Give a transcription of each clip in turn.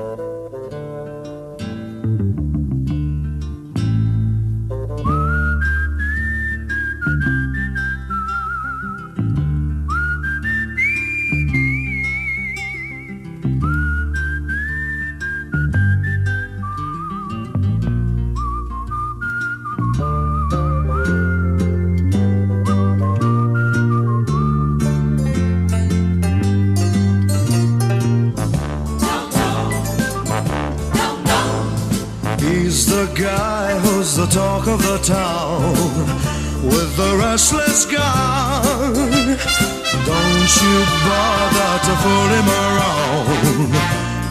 The talk of the town with the restless gun. Don't you bother to fool him around.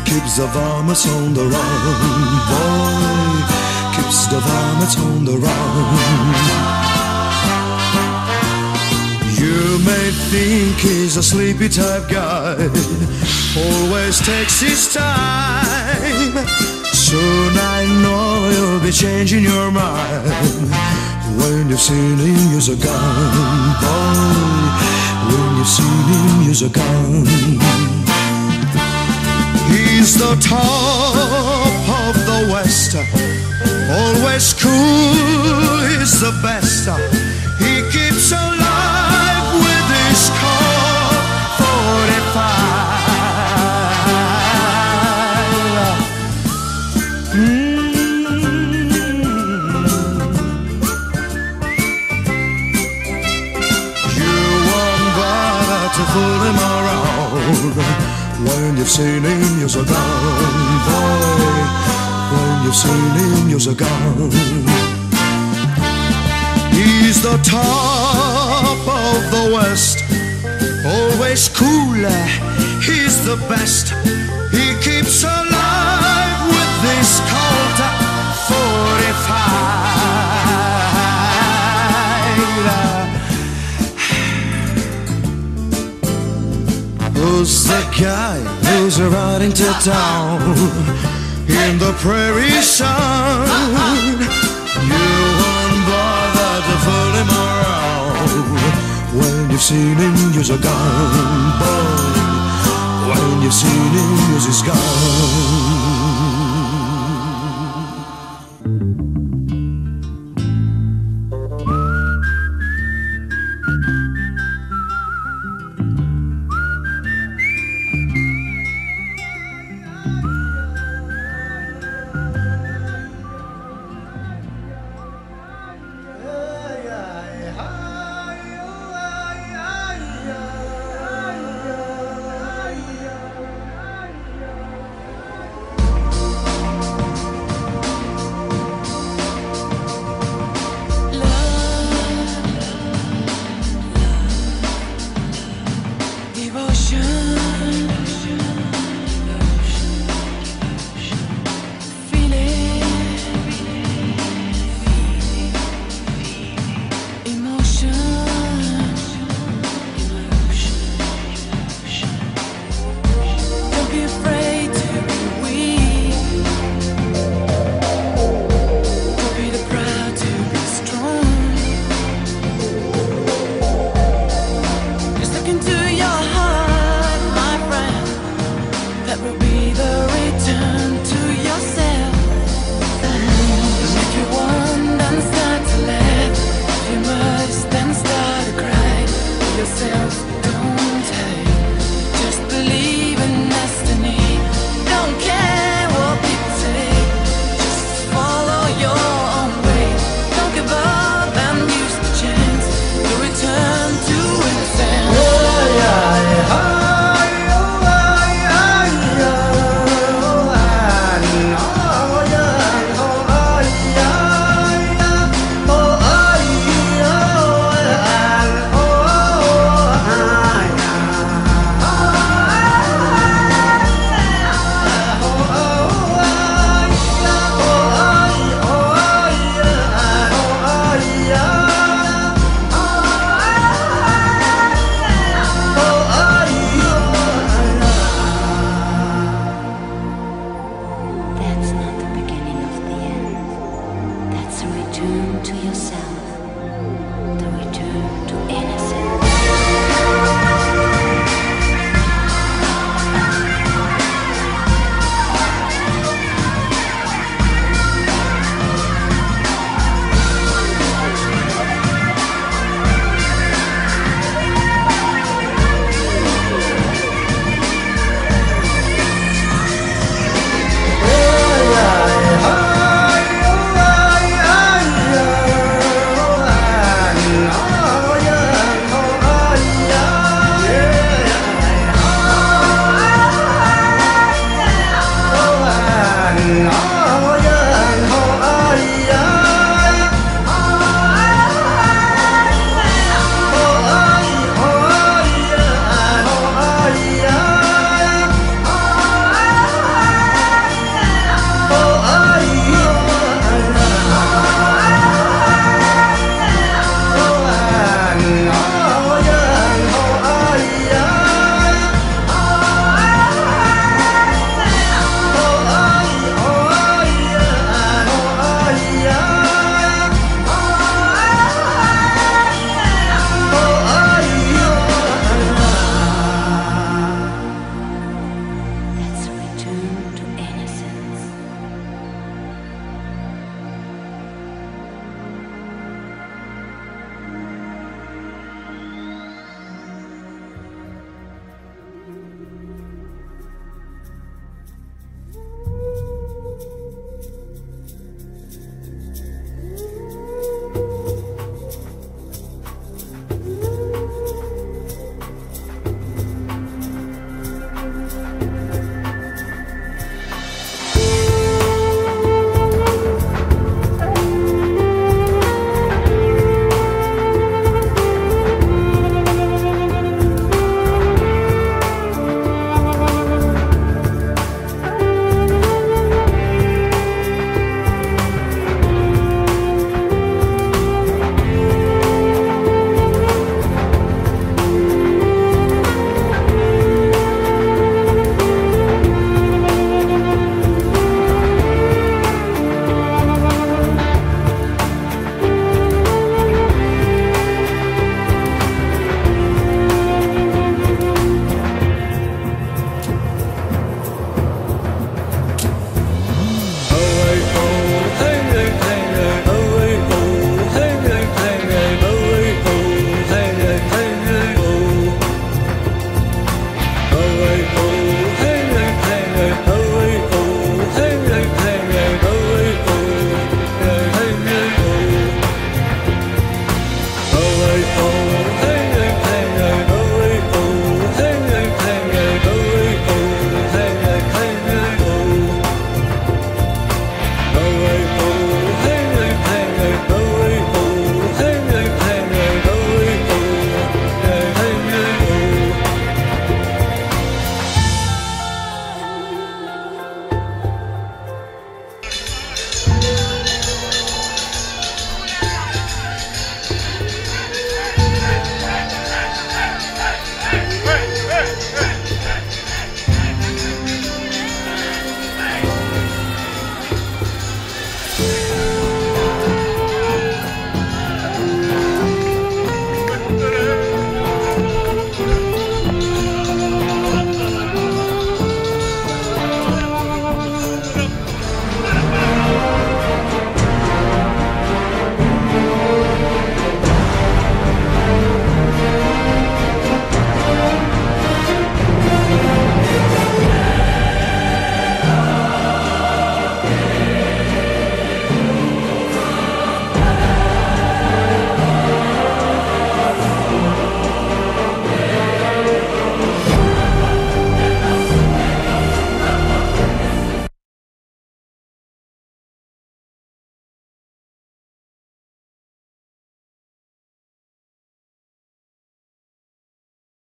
Keeps the varmints on the run, boy. Keeps the varmints on the run. You may think he's a sleepy type guy, always takes his time. Soon I know you'll changing your mind when you've seen him use a gun, boy. When you've seen him use a gun, he's the top of the West, always cool. He's the best. Him when you've seen him use a gun, boy. When you've seen him you're a gun, he's the top of the West, always cooler. He's the best. Who's the guy who's riding to town in the prairie sun? You won't bother to fool him around when you've seen him use a gun, boy. When you've seen him use his gun.